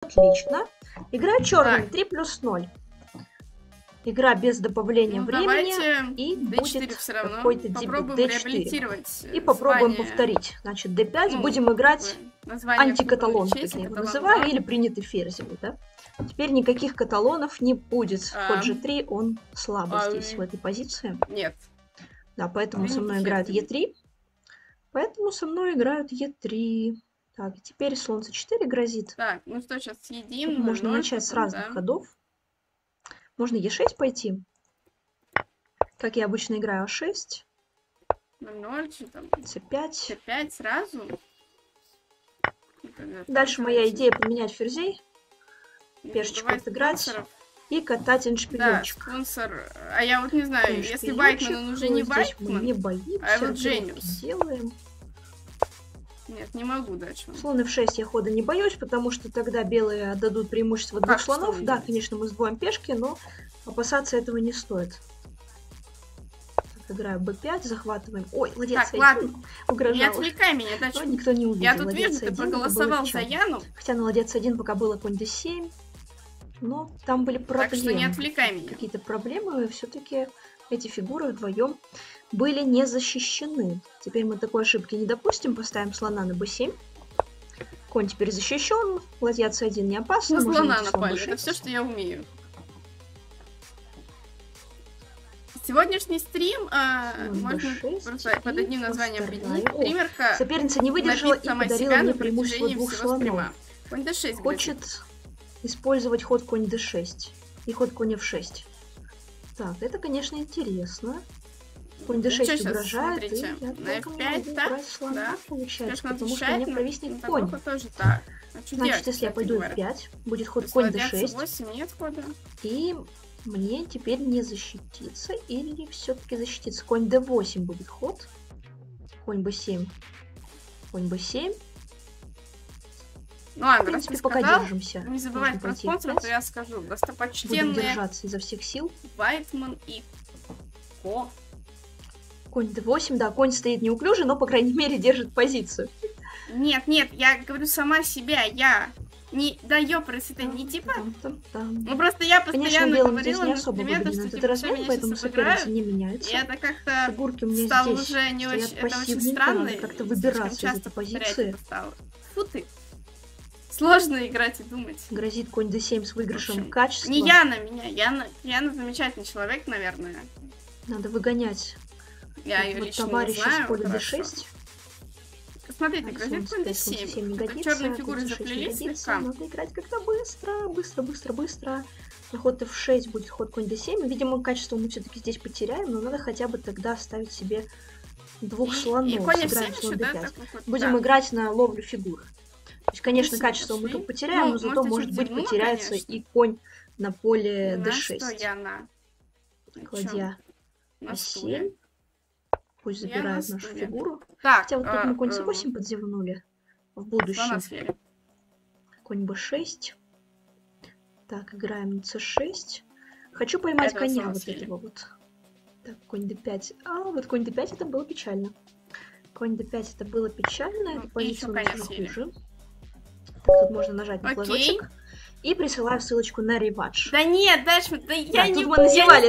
Отлично. Игра черными. 3 плюс 0. Игра без добавления Ну, времени. И D4 будет какой-то дебют Попробуем D4. реабилитировать И попробуем звание. повторить. Значит, D5. Ну, Будем играть антикаталон, как я его называю, да. или принятый ферзевый, да? Теперь никаких каталонов не будет. А. Ход G3, он слабо А, здесь, в этой позиции. Нет. Да, поэтому со Принятый мной играют ферзевый. Е3. Поэтому со мной играют Е3. Так, теперь слон c4 грозит. Так, ну что, сейчас съедим. Тут можно 0-0 начать с разных да. ходов. Можно Е6 пойти. Как я обычно играю А6, 0-0, что там? С5. C5 сразу. Дальше моя идея поменять ферзей Не пешечку отыграть. спонсоров. и катать Да, эншпилечек. спонсор. А я вот не знаю, если Байтман, он уже не Здесь мы Байтман. не боимся, а вот Джениус. делаем. Нет, не могу дальше. Слон f6 я хода не боюсь, потому что тогда белые отдадут преимущество двух Как слонов. Да, конечно, мы сдвоим пешки, но опасаться этого не стоит. Так, играю b5, захватываем. Ой, ладья Так, C1 ладно. Не угрожала. отвлекай меня, Но дальше. никто не увидел. Я тут ладья вижу, ты C1, это было проголосовал за. Яну, Хотя на ладья c1 пока было конь d7, но там были проблемы. так что не отвлекай меня. Какие-то проблемы, все-таки эти фигуры вдвоем были не защищены. Теперь мы такой ошибки не допустим, поставим слона на b7. Конь теперь защищен, ладья c1 не опасно. На слона напали, это b6. все, что я умею. Сегодняшний стрим Слон можно b6 просто под одним названием объединить. Примерка Соперница не выдержала и подарила мне преимущество двух слонов. стрима. Конь d6 грозит. Хочет использовать ход конь d6 и ход конь f6. Так, это, конечно, интересно. Конь Ну, d6 чё щас, угрожает, и я на только F5, могу так? слона, Да. получается, надо потому что у меня провиснет на конь. такого тоже так. А что Значит, делать, если я пойду говоря? f5, будет ход конь ладья d6, c8 нет хода. и мне теперь не защититься, или все-таки защититься. Конь d8 будет ход. Конь b7. Конь b7. Ну В ладно, раз принципе, пока сказал, держимся. не Можно про спонсора, f5. то я скажу. Будем Достопочтенные держаться изо всех сил. Байтман и Ко. Конь d8, да, конь стоит неуклюже, но, по крайней мере, держит позицию. Нет, нет, я говорю сама себя, я не да ёпрст, это не типа. Там-там-там. Ну просто я Конечно, постоянно белым здесь говорила не на особо выгоден что типа, размен, поэтому соперницы не И меняются. это как-то Фигурки у меня стало здесь уже не очень, это очень странно. как-то и выбираться из этой позиции. Фу ты. Сложно играть и думать. Грозит конь d7 с выигрышем общем, качества. Не Яна меня, Яна, Яна замечательный человек, наверное. Надо выгонять Я вот ее лично не товарища знаю. с поля хорошо. d6. Смотрите, грозит конь c5, слон c7 не d7. годится, Черные конь фигуры c6 не заплелись слегка. Надо играть как-то быстро, быстро, быстро, быстро. На ход f6 будет ход конь d7. Видимо, качество мы все-таки здесь потеряем, но надо хотя бы тогда оставить себе двух И- слонов. И конь Сыграем f7 слон еще, да? d5. такой вот, Будем да. играть на ловлю фигур. То есть, конечно, качество мы тут потеряем, Ну, но зато, может, быть, зевнула, потеряется конечно. и конь на поле На d6. что я на? На чём? Ладья На а7. стуле. Пусть Я забирает на нашу фигуру. Так, Хотя вот тут а, мы конь э, c8 подзевнули в будущем. Конь b6. Так, играем на c6. Хочу поймать Этого коня вот этого вот. Так, конь d5. А, вот конь d5 это было печально. Конь d5 это было печально. Ну, Эта позиция уже хуже. Тут можно нажать на Окей. флажочек. И присылаю ссылочку на реванш. Да нет, дальше, да я Да, не тут мы назевали